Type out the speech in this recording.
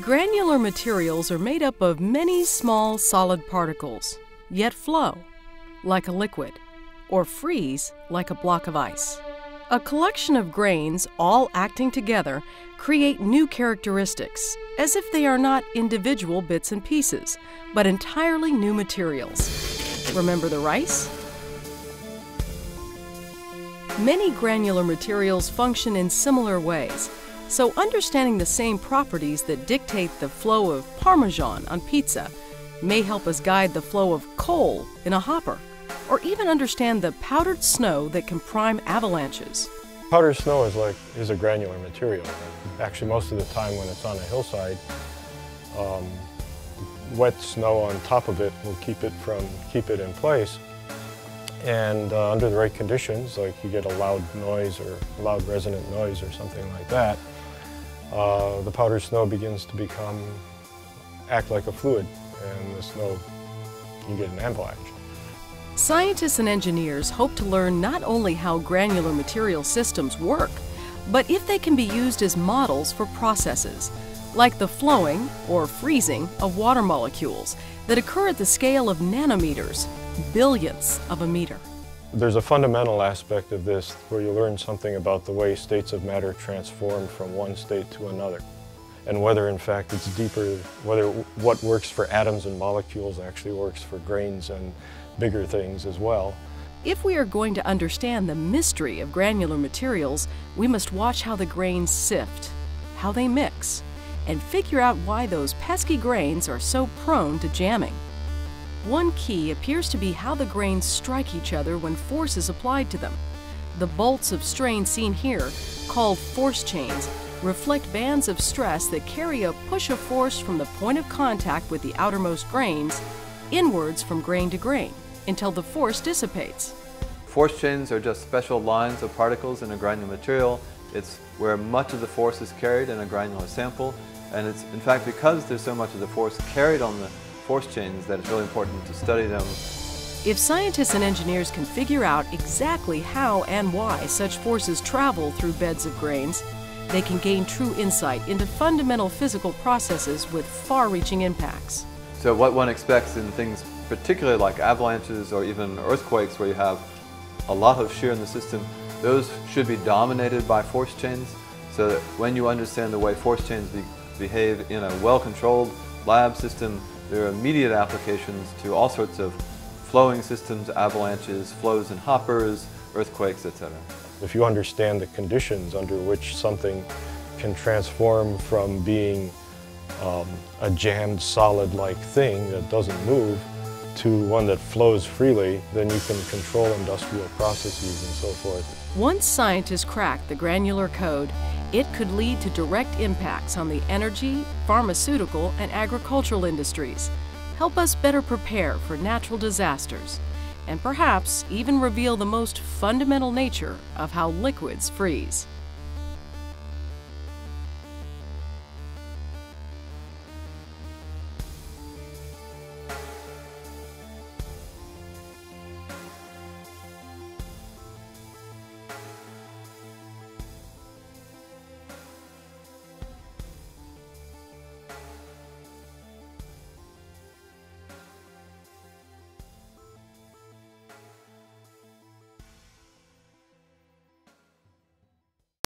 Granular materials are made up of many small solid particles, yet flow like a liquid or freeze like a block of ice. A collection of grains all acting together create new characteristics, as if they are not individual bits and pieces, but entirely new materials. Remember the rice? Many granular materials function in similar ways, so understanding the same properties that dictate the flow of Parmesan on pizza may help us guide the flow of coal in a hopper, or even understand the powdered snow that can prime avalanches. Powdered snow is like is a granular material. Actually, most of the time when it's on a hillside, um, wet snow on top of it will keep it from keep it in place. And uh, under the right conditions, like you get a loud noise or loud resonant noise or something like that, uh, the powdered snow begins to become, act like a fluid and the snow, you get an avalanche. Scientists and engineers hope to learn not only how granular material systems work, but if they can be used as models for processes, like the flowing or freezing of water molecules that occur at the scale of nanometers, billionths of a meter. There's a fundamental aspect of this where you learn something about the way states of matter transform from one state to another and whether in fact it's deeper, whether what works for atoms and molecules actually works for grains and bigger things as well. If we are going to understand the mystery of granular materials, we must watch how the grains sift, how they mix, and figure out why those pesky grains are so prone to jamming. One key appears to be how the grains strike each other when force is applied to them. The bolts of strain seen here, called force chains, reflect bands of stress that carry a push of force from the point of contact with the outermost grains inwards from grain to grain until the force dissipates. Force chains are just special lines of particles in a granular material. It's where much of the force is carried in a granular sample and it's in fact because there's so much of the force carried on the force chains that it's really important to study them. If scientists and engineers can figure out exactly how and why such forces travel through beds of grains, they can gain true insight into fundamental physical processes with far-reaching impacts. So what one expects in things particularly like avalanches or even earthquakes where you have a lot of shear in the system, those should be dominated by force chains so that when you understand the way force chains be behave in a well-controlled lab system, there are immediate applications to all sorts of flowing systems, avalanches, flows in hoppers, earthquakes, etc. If you understand the conditions under which something can transform from being um, a jammed solid-like thing that doesn't move to one that flows freely, then you can control industrial processes and so forth. Once scientists crack the granular code, it could lead to direct impacts on the energy, pharmaceutical, and agricultural industries, help us better prepare for natural disasters, and perhaps even reveal the most fundamental nature of how liquids freeze.